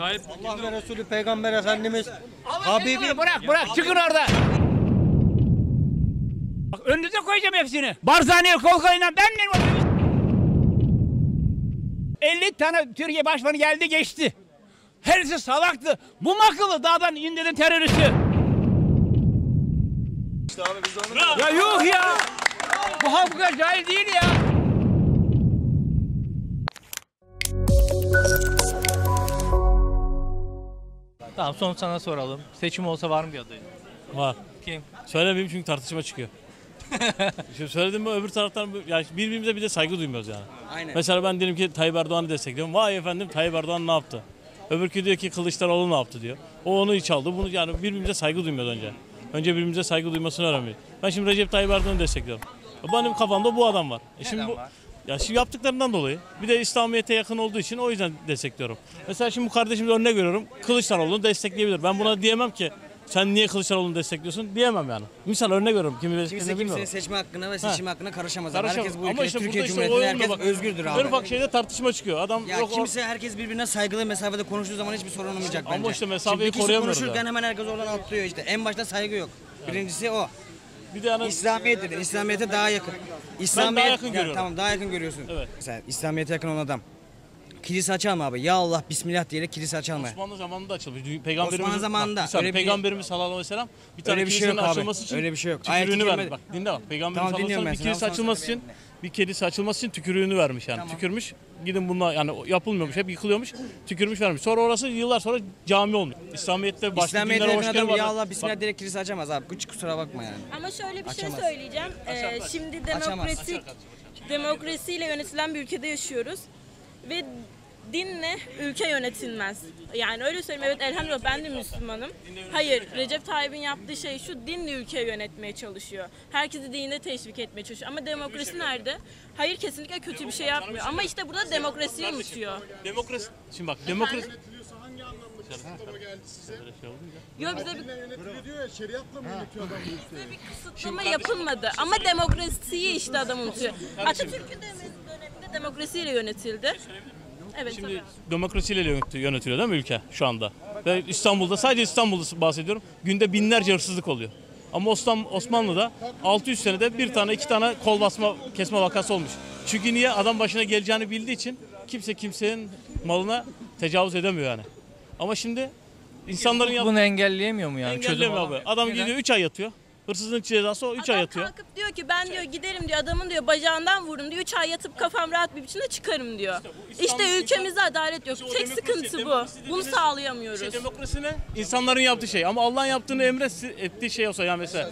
Tayyip Allah ve Resulü Peygamber Efendimiz Habibi Bırak bırak çıkın orada. Bak önünüze koyacağım hepsini. Barzaniye kol koyunan ben miyim? 50 tane Türkiye başkanı geldi geçti. Herisi salaktı. Bu akıllı dağdan indirdin teröristi? Ya yok ya. Bu halk bu kadar cahil değil ya. Tamam son sana soralım. Seçim olsa var mı bir adayın? var. Kim? Söylemeyeyim çünkü tartışma çıkıyor. Şimdi söyledim mi öbür taraftan yani birbirimize bir de saygı duymuyoruz yani. Aynen. Mesela ben diyelim ki Tayyip Erdoğan'ı destekliyorum. Vay efendim Tayyip Erdoğan ne yaptı? Öbürkü diyor ki Kılıçdaroğlu ne yaptı diyor. O onu hiç aldı. Bunu yani birbirimize saygı duymuyoruz önce. Önce birbirimize saygı duymasını öğrenmeliyiz. Ben şimdi Recep Tayyip Erdoğan'ı destekliyorum. Benim kafamda bu adam var. E şimdi bu, Ya şimdi yaptıklarından dolayı. Bir de İslamiyet'e yakın olduğu için o yüzden destekliyorum. Mesela şimdi bu kardeşimize örnek veriyorum. Kılıçdaroğlu'nu destekleyebilir. Ben buna diyemem ki sen niye Kılıçdaroğlu'nu destekliyorsun diyemem yani. Misal örnek veriyorum. Kimi Kimse desteklediğini bilmiyorum. kimsenin seçme hakkına ve seçim hakkına karışamaz. abi. Karışamam. Herkes bu Ama ülkede işte Türkiye burada işte Cumhuriyeti'nde herkes bak. özgürdür En abi. ufak şeyde tartışma çıkıyor. Adam Ya yok, kimse herkes birbirine saygılı mesafede konuştuğu zaman hiçbir sorun olmayacak Ama bence. işte mesafeyi Şimdi koruyamıyoruz konuşurken abi. hemen herkes oradan atlıyor işte. En başta saygı yok. Birincisi o. bir de dedin. İslamiyet'e daha yakın. İslamiyet, yakın Ya görüyorum. Tamam daha yakın görüyorsun. Evet. Mesela İslamiyet'e yakın olan adam. Kilise açar mı abi? Ya Allah Bismillah diyerek kilise açar mı? Osmanlı zamanında açılmış. Peygamberimiz, Osmanlı zamanında. Bak, bir saniye, Öyle bir- Peygamberimiz sallallahu aleyhi ve sellem bir tane Öyle bir şey kilisenin yok abi. açılması için Öyle bir şey yok. Ayet tükürüğünü vermiş. Bak dinle bak. Peygamberimiz Tamam, sallallahu aleyhi ve sellem bir seni. kilise sonra açılması için bir kilise açılması için tükürüğünü vermiş yani. Tükürmüş. Gidin bununla yani yapılmıyormuş. Hep yıkılıyormuş. Tükürmüş vermiş. Sonra orası yıllar sonra cami olmuş. İslamiyet'te başka İslamiyet'e dinlere hoş adam geldin. ya Allah Bismillah diyerek kilise açamaz abi. Hiç kusura bakma yani. Ama şöyle bir Açamaz. şey söyleyeceğim. Ee, şimdi demokratik demokrasiyle yönetilen bir ülkede yaşıyoruz ve dinle ülke yönetilmez. Yani öyle söyleyeyim evet elhamdülillah ben de Müslümanım. Hayır Recep Tayyip'in yaptığı şey şu dinle ülke yönetmeye çalışıyor. Herkesi dine teşvik etmeye çalışıyor. Ama demokrasi nerede? Hayır kesinlikle kötü bir şey yapmıyor. Ama işte burada demokrasiyi unutuyor. Demokrasi. Şimdi bak demokrasi. Yok bize bir, bize bir kısıtlama yapılmadı. Ama demokrasiyi işte adam unutuyor. Atatürk'ün döneminde demokrasiyle yönetildi. Evet. Şimdi tabii. demokrasiyle yönet- yönetiliyor değil mi ülke şu anda? Ve İstanbul'da sadece İstanbul'da bahsediyorum. Günde binlerce hırsızlık oluyor. Ama Osman, Osmanlı'da 600 senede bir tane iki tane kol basma kesme vakası olmuş. Çünkü niye? Adam başına geleceğini bildiği için kimse kimsenin malına tecavüz edemiyor yani. Ama şimdi insanların Bunu engelleyemiyor mu yani? Çözüm engellemiyor abi. Adam Neden? gidiyor 3 ay yatıyor. Hırsızlık cezası o 3 ay Adam yatıyor. kalkıp diyor ki ben diyor giderim diyor adamın diyor bacağından vururum diyor 3 ay yatıp kafam rahat bir biçimde çıkarım diyor. İslam- İşte ülkemizde adalet yok. İşte o Tek demokrasi- sıkıntı bu. demokrasi Bunu dediğimiz sağlayamıyoruz. Şey, demokrasi ne? İnsanların yaptığı şey. Ama Allah'ın yaptığını emre ettiği şey olsa yani mesela.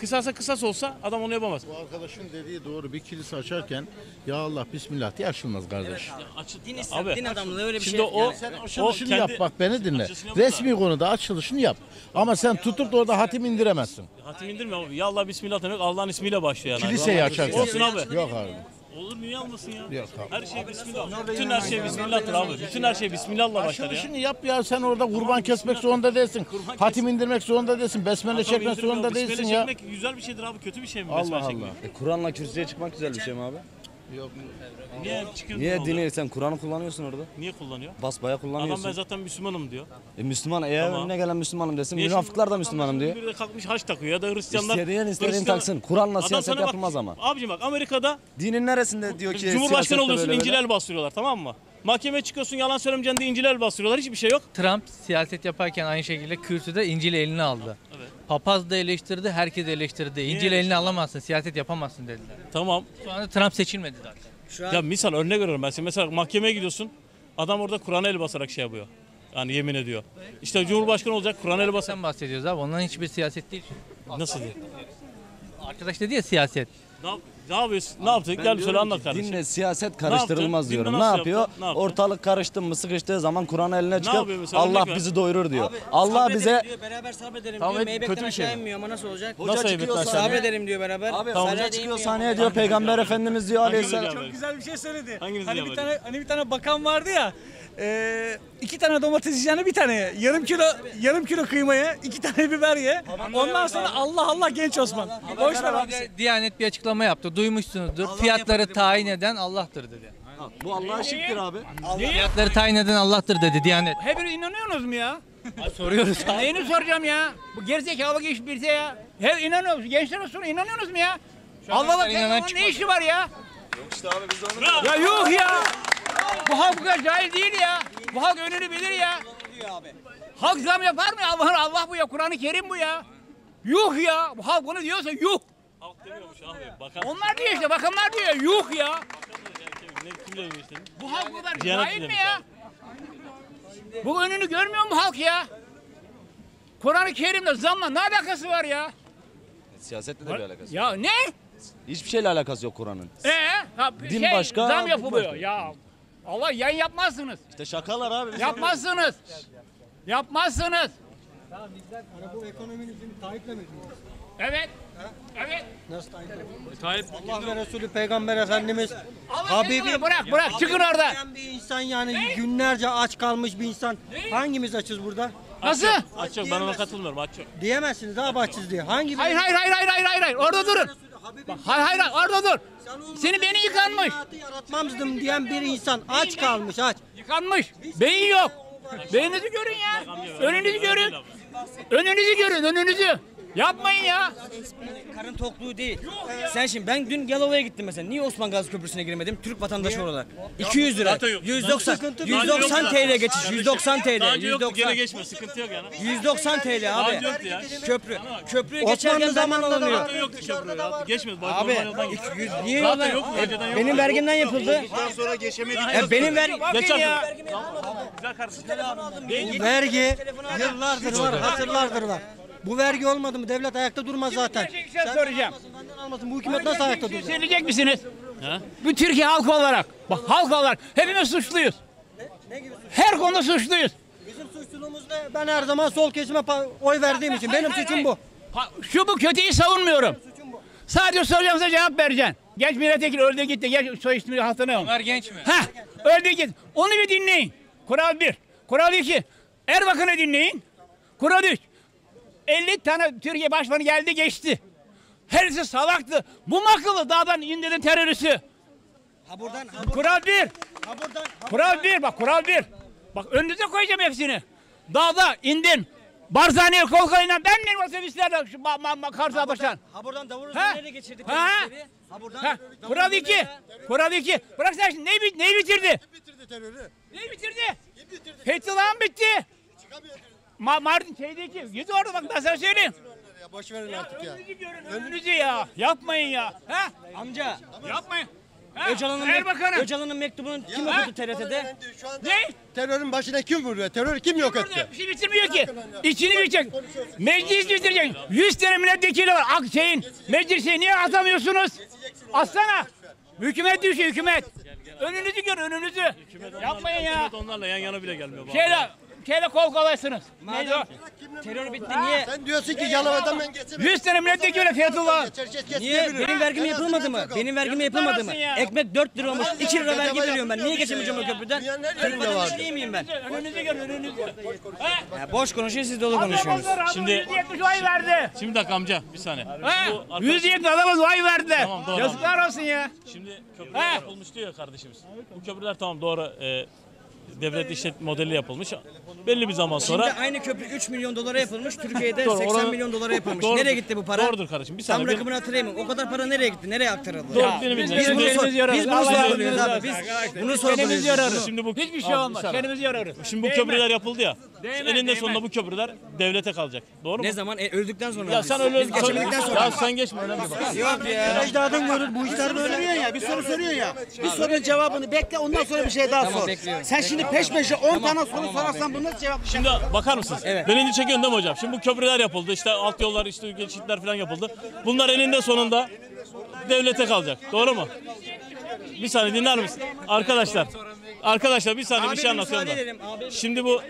Kısasa kısas olsa adam onu yapamaz. Bu arkadaşın dediği doğru bir kilise açarken ya Allah bismillah diye açılmaz kardeş. Din, İslam, Abi, din adamlığı öyle bir Şimdi şey. o, yani. Sen o açılışını kendi- yap bak beni dinle. Açılışını yapın Resmi konuda açılışını yap. Ama sen tutup da orada hatim indiremezsin. Hatim indirme abi. Ya Allah bismillah demek Allah'ın ismiyle başlıyor yani. Kiliseyi açarken. Olsun abi. Yok abi. Olur niye olmasın ya? Yok abi. Her şey bismillah. Bütün her şey bismillah'tır abi. Bütün her şey bismillah'la başlar ya. Açılışını yap ya sen orada kurban kesmek zorunda değilsin. Hatim indirmek zorunda değilsin. Besmele çekmek zorunda Besmele değilsin ya. çekmek güzel bir şeydir abi. Kötü bir şey mi Allah besmele Allah. çekmek? Kur'an'la kürsüye çıkmak güzel bir şey mi abi? Niye çıkıyorsun? Niye oluyor? dini sen Kur'an'ı kullanıyorsun orada? Niye kullanıyor? Basbaya Adam kullanıyorsun. ben zaten Müslümanım diyor. E Müslüman eğer Tamam. önüne gelen Müslümanım desin. Niye Münafıklar şimdi- da Müslümanım diyor. Biri de kalkmış haç takıyor ya da Hristiyanlar. İsteyen istediğini Hristiyan- taksın. Kur'an'la Adam siyaset sana bak- yapılmaz ama. Abicim bak Amerika'da Dinin neresinde diyor ki Cumhurbaşkanı siyasette oluyorsun böyle İncil böyle? el bastırıyorlar tamam mı? Mahkemeye çıkıyorsun yalan söylemeyeceksin diye İncil el bastırıyorlar. Hiçbir şey yok. Trump siyaset yaparken aynı şekilde kürsüde İncil eline aldı. Evet. Papaz da eleştirdi, herkes eleştirdi. İncil eline alamazsın, siyaset yapamazsın dediler. Tamam. Şu anda Trump seçilmedi zaten. Şu an Ya misal örnek veriyorum ben. Şimdi mesela mahkemeye gidiyorsun. Adam orada Kur'an'a el basarak şey yapıyor. Yani yemin ediyor. İşte Cumhurbaşkanı olacak Kur'an'a el basarak. Sen bahsediyoruz abi. Onların hiçbir siyaset değil. Nasıl diye? Arkadaş dedi ya siyaset. Ne, yap- ne yapıyorsun? Ne yaptık? Gel bir söyle anlat kardeşim. Dinle siyaset karıştırılmaz Dinle diyorum. nasıl Ne yaptı? yapıyor? Ne yaptı? Ortalık karıştı mı sıkıştığı zaman Kur'an eline çıkıp yapıyor mesela? Örnek Allah ver. bizi doyurur diyor. Abi, Allah bize diyor, beraber sabredelim Tamam, diyor. evet, Meybekten kötü bir şey aşağı mi? inmiyor ama nasıl olacak? Hoca Nasıl çıkıyor evet, sahneye. Sabredelim diyor beraber. Abi Sabret hoca inmiyor çıkıyor ama. sahneye diyor peygamber efendimiz diyor aleyhisselam. yapıyor? güzel bir şey söyledi. Hanginiz hani bir yapıyor? tane hani bir tane bakan vardı ya. E, iki tane domates yiyeceğine bir tane ye. Yarım kilo yarım kilo kıymaya iki tane biber ye. Ondan sonra Allah Allah genç Osman. Boş ver abi. Diyanet bir açıklama yaptı. Duymuşsunuzdur. Fiyatları tayin eden Allah'tır dedi. Bu Allah'a şıktır abi. Fiyatları tayin eden Allah'tır dedi Diyanet. Hepiniz inanıyorsunuz mu ya? Soruyoruz abi. Neyini soracağım ya? Bu gerizekalı iş bir şey ya. Hep inanıyoruz. Gençler olsun inanıyorsunuz mu ya? Allah'la kadar inanan ne işi var ya? Ya yok ya. Bu halk bu kadar cahil değil ya. Bu halk önünü bilir ya. Halk zam yapar mı? Allah Allah bu ya. Kur'an-ı Kerim bu ya. Yuh ya. Bu halk bunu diyorsa yuh. Halk demiyormuş abi. Bakan Onlar diyor işte. Bakanlar diyor. Yuh ya. ne, kim demiş? Bu halk bu kadar cahil mi ya? Bu önünü görmüyor mu halk ya? Kur'an-ı Kerim'le zamla ne alakası var ya? Siyasetle de bir alakası. Ya ne? Hiçbir şeyle alakası yok Kur'an'ın. Ee, ha, Din şey, başka, zam bu yapılıyor. başka. Ya Allah yan yapmazsınız. İşte şakalar abi. biz Yapmazsınız. Yapmazsınız. Hani bu ekonominin şimdi Tayyip'le mi? Evet. Evet. Nasıl Tayyip'le? Tayyip Allah ve Resulü Peygamber Efendimiz Allah Habibim bırak bırak çıkın orada. diyen bir insan yani günlerce aç kalmış bir insan. Hangimiz açız burada? Nasıl? aç yok ben ona katılmıyorum aç yok. Diyemezsiniz abi açız diye. Hangi Hayır hayır hayır hayır hayır hayır hayır orada durun. Bak, hayır hayır orada dur. Seni beni yıkanmış. Hayatı yaratmazdım diyen bir insan aç kalmış aç. Yıkanmış. Beyin yok. Beyninizi görün ya. Önünüzü görün. Önünüzü görün önünüzü. Yapmayın ya. Karın tokluğu değil. Sen şimdi ben dün Yalova'ya gittim mesela. Niye Osman Gazi Köprüsü'ne girmedim? Türk vatandaşı olarak. 200 lira. Zaten yok. 190. Sıkıntı yok. 190 TL geçiş. 190 TL. Daha önce yoktu gene 190. geçme sıkıntı yok yani. 190 TL Daha abi. önce yoktu ya. Köprü. Köprüye geçerken zamanında da alınıyor. Zaten yoktu köprü ya. Geçmedi. Bak, Abi normal yoldan git. 200 niye Zaten yok mu? Önceden yok. Benim vergimden yapıldı. sonra geçemedik. E benim ver Geçer. ya. Güzel kardeşim. Vergi yıllardır var, asırlardır var. Bu vergi olmadı mı devlet ayakta durmaz zaten. Bir şey soracağım. Benden almasın bu hükümet nasıl ayakta şey duracak? söyleyecek misiniz? Ha? Bu Türkiye halkı olarak. Bak halk olarak hepimiz suçluyuz. Her konuda suçluyuz. Bizim suçluluğumuz ne? Ben her zaman sol kesime oy verdiğim için benim suçum bu. Ha, şu bu kötüyü savunmuyorum. Sadece soracağım size cevap vereceksin. Genç milletvekili öldü gitti. Genç soy ismi hatırlamıyorum. Ömer genç mi? Ha, öldü gitti. Onu bir dinleyin. Kural bir. Kural iki. Erbakan'ı dinleyin. Kural üç. 50 tane Türkiye başkanı geldi geçti. Herisi salaktı. Bu mu akıllı dağdan indirdi teröristi? Ha buradan ha Kural bir. Ha buradan Kural bir bak kural bir. Bak önünüze koyacağım hepsini. Dağda indin. Barzaniye kol koyunan ben miyim otobüslerde şu ma ma ma Kartal Başkan? Ha buradan davul Ha? nereye geçirdik? Ha? Ha buradan. Ha, kural iki. Kural iki. Bırak sen şimdi neyi, neyi bitirdi? bitirdi terörü? Neyi bitirdi? Fethullah'ın bitti. Ma Mardin şeydeki. Git orada bak ben sana söyleyeyim. Ya boş verin artık ya. Önünüzü görün önünüzü ya. Yapmayın ya. Ha? Amca Yapmayın. Ha? Öcalan'ın Erbakan'ın. Öcalan'ın mektubunu kim okudu TRT'de? Ne? Terörün başına kim vuruyor? Terörü kim yok Burada bir şey bitirmiyor ki. İçini bitecek. Meclis bitirecek. 100 tane milletvekili var. Ak şeyin. Meclisi niye atamıyorsunuz? Atsana. Hükümet düşüyor hükümet. Önünüzü gör önünüzü. Yapmayın ya. Hükümet onlarla yan yana bile gelmiyor. bu Şeyle, kol kolaysınız. Neydi o? Terör bitti niye? Sen diyorsun ki Yalova'dan ben geçemem. 100 tane milletvekili Fethullah. Niye? Benim vergim yapılmadı mı? Benim vergim yapılmadı mı? Ekmek 4 lira olmuş. 2 lira vergi veriyorum ben. Niye geçemeyeceğim o köprüden? Benim vatandaşı değil miyim ben? Önünüzü gör önünüzü. Ha? Ya boş konuşuyor siz dolu konuşuyorsunuz. Şimdi- 170 oy verdi. Şimdi dakika amca bir saniye. Ha? Bu arkadaş- 170 adama oy verdiler. Tamam, doğru. Yazıklar olsun ya. Şimdi köprüler yapılmış diyor kardeşimiz. Bu köprüler tamam doğru e, devlet işlet modeli yapılmış. Belli bir zaman sonra Şimdi aynı köprü 3 milyon dolara yapılmış. Türkiye'de Doğru, 80 orada- milyon dolara yapılmış. Doğrudur. Nereye gitti bu para? Doğrudur kardeşim. Bir Tam saniye. rakamını hatırlayamıyorum. O kadar para nereye gitti? Nereye aktarıldı? Doğru, Ya, benim biz bildiğim. Biz bunu, Kendimiz sor- yararız. biz bunu Allah sorguluyoruz abi. Biz bunu Kendimiz sorguluyoruz. yararız. Şimdi bu Hiçbir şey Abi, olmaz. bir saniye. Kendimiz yararız. Şimdi bu köprüler yapıldı ya. Değmez, eninde değmez. sonunda bu köprüler devlete kalacak. Doğru mu? Ne zaman? E, öldükten sonra. Ya sen öyle geçemedikten sonra. Ya sen geçme önemli değil. Yok ya. Ecdadın görür bu işler böyle. ya bir soru soruyor ya. Bir sorunun cevabını bekle ondan sonra bir şey daha Tamam, sor. bekliyorum. Sen şimdi peş peşe 10 tane soru sorarsan bunu nasıl cevap? Şimdi bakar mısınız? Beni çekiyorsun değil mi hocam? Şimdi bu köprüler yapıldı. işte alt yollar, işte geçitler falan yapıldı. Bunlar eninde sonunda devlete kalacak. Doğru mu? Bir saniye dinler misin? Arkadaşlar. Arkadaşlar bir saniye bir şey anlatıyorum da. Şimdi bu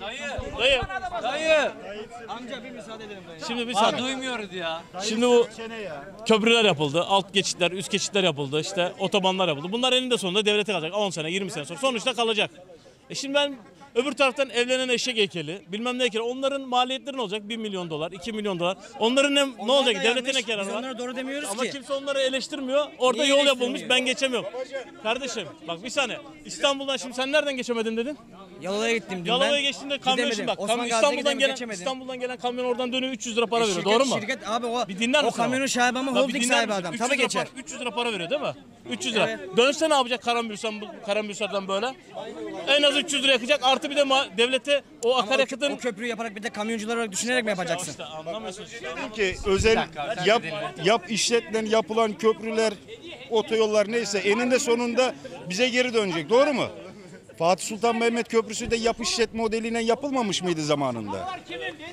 Dayı. Dayı. amca bir müsaade edelim. dayı. Şimdi bir Aa, saniye. duymuyoruz ya. Şimdi bu köprüler yapıldı. Alt geçitler, üst geçitler yapıldı. işte otobanlar yapıldı. Bunlar eninde sonunda devlete kalacak. 10 sene, 20 sene sonra. Sonuçta kalacak. E şimdi ben Öbür taraftan evlenen eşek heykeli, bilmem ne heykeli. Onların maliyetleri ne olacak? 1 milyon dolar, 2 milyon dolar. Onların ne, ne olacak? da Devletin ne Biz var? onlara doğru demiyoruz Ama ki. kimse onları eleştirmiyor. Orada Niye yol yapılmış, eleştirmiyor? ben geçemiyorum. Kardeşim bak bir saniye. İstanbul'dan şimdi sen nereden geçemedin dedin? Yalova'ya gittim dün ben. Yalova'ya geçtiğinde kamyon Gidemedim. şimdi bak. Osman Kamyon, Gazi'ye İstanbul'dan gidemedim, gelen geçemedim. İstanbul'dan gelen kamyon oradan dönüyor 300 lira para E, veriyor. şirket- Doğru mu? Şirket abi o, Bir dinler o misin ama? kamyonun sahibi ama bir holding dinler sahibi misin? adam. 300 Tabii lira geçer. para- 300 lira para veriyor değil mi? 300 lira. Dönse ne yapacak karambülsen, karambülserden böyle? En az 300 lira yakacak. Artı bir de ma- devlete o Ama o, akaryakıtın... o köprüyü yaparak bir de kamyoncular olarak düşünerek mi yapacaksın? İşte anlamıyorsun işte. ki özel yap yap işletilen yapılan köprüler, otoyollar neyse eninde sonunda bize geri dönecek. Doğru mu? Fatih Sultan Mehmet Köprüsü de yap işlet modeliyle yapılmamış mıydı zamanında?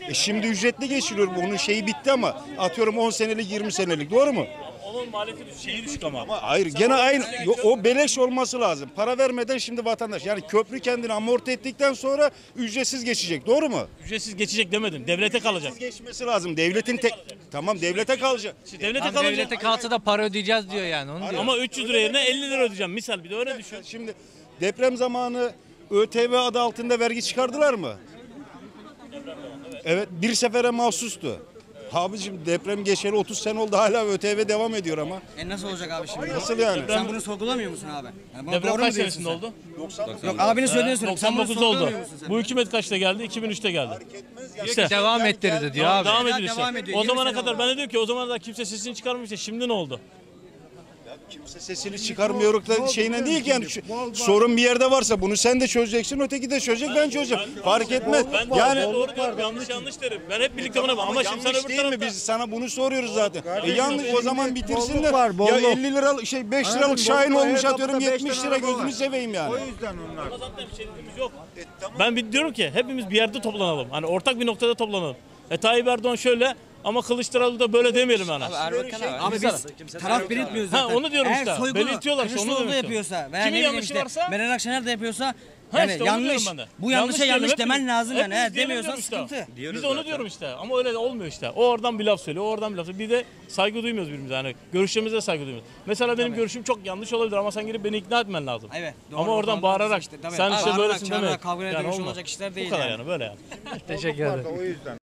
E şimdi ücretli geçiliyor. Bunun şeyi bitti ama atıyorum 10 senelik 20 senelik. Doğru mu? Onun maliyeti düş- şeyi düşük ama. Hayır gene aynı o beleş olması lazım. Para vermeden şimdi vatandaş yani köprü kendini amorti ettikten sonra ücretsiz geçecek. Doğru mu? Ücretsiz geçecek demedim. Devlete kalacak. Geçmesi lazım. Devletin tek tamam devlete kalacak. İşte devlete kalacak. devlete kalsa da para ödeyeceğiz diyor yani onu diyor. Ama 300 lira yerine 50 lira ödeyeceğim. Misal bir de öyle düşün. Şimdi deprem zamanı ÖTV adı altında vergi çıkardılar mı? Evet bir sefere mahsustu. Abicim deprem geçeli 30 sene oldu hala ÖTV devam ediyor ama. E nasıl olacak abi şimdi? Nasıl yani? Sen bunu sorgulamıyor musun abi? Yani buna Deprem doğru mu kaç diyorsun senesinde sen? oldu? Yok abinin söylediğini. Sen bunu 99'da oldu. sorgulamıyor musun sen? Bu hükümet kaçta geldi? 2003'te geldi. İşte Devam ettirdi diyor abi. devam ediyor işte. devam ediyor. O 20 zamana sene kadar oldu. ben de diyor ki o zaman da kimse sesini çıkarmamıştı. Şimdi ne oldu? Kimse sesini çıkarmıyoruz da şeyine değil ki yani şu- sorun bir yerde varsa bunu sen de çözeceksin öteki de çözecek ben çözeceğim. Fark etmez. Ben Yani yani doğru diyorum. Yanlış yanlış derim. Ben hep birlikte buna ama, şimdi sen yanlış öbür değil mi? tarafta Biz sana bunu soruyoruz zaten. E yanlış o zaman bitirsinler. bolluk var, Ya bolluk. 50 liralık şey 5 Anladın liralık şahin Bolluk, olmuş her atıyorum kapıda beş 70 tane lira araba gözünü var. seveyim yani. O yüzden onlar. zaten bir şeyimiz yok. Ben bir diyorum ki hepimiz bir yerde toplanalım. Hani ortak bir noktada toplanalım. E Tayyip Erdoğan şöyle ama Kılıçdaroğlu da böyle demeyelim yani. Abi biz taraf belirtmiyoruz Ha, zaten. onu diyorum Eğer işte. soygunu Belirtiyorlarsa onu Kılıçdaroğlu demek yapıyorsa veya Kimin ne bileyim yanlışı işte varsa- Meral Akşener de yapıyorsa Ha yani işte onu yanlış. diyorum ben de. Bu yanlışa diyelim, yanlış demen lazım yani. hepimiz Eğer diyelim demiyorsan diyorum işte. sıkıntı. Biz onu diyorum işte ama öyle de olmuyor işte. O oradan bir laf söylüyor, o oradan bir laf söylüyor. Bir de saygı duymuyoruz birbirimize. Yani görüşlerimize saygı duymuyoruz. Mesela benim görüşüm çok yanlış olabilir ama sen gelip beni ikna etmen lazım. Evet, doğru, ama oradan doğru, bağırarak işte, tabii. sen işte Bağırarak, böylesin çağırarak deme. kavga ederek olmaz. olacak işler değil Bu kadar yani. yani böyle yani. Teşekkür ederim. O yüzden.